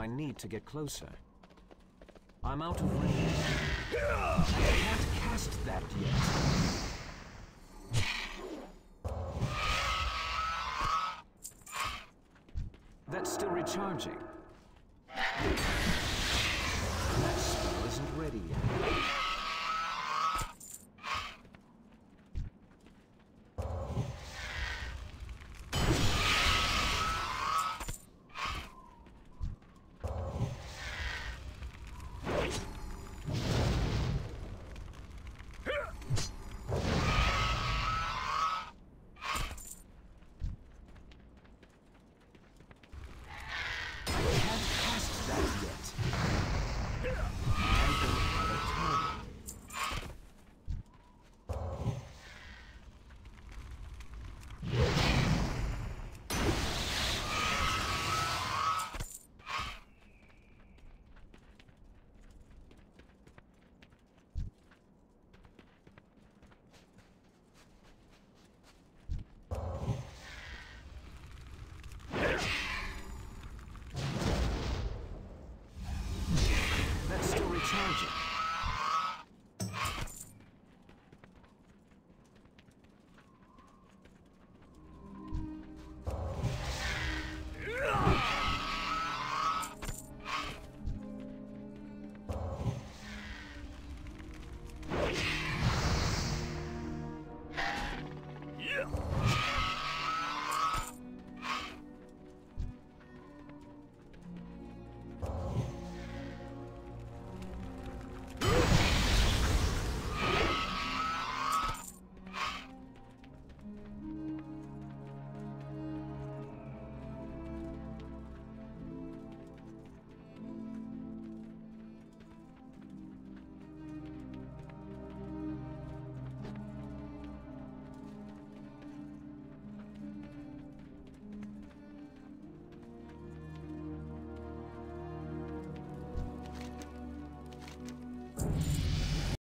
I need to get closer. I'm out of range. I can't cast that yet. That's still recharging. now.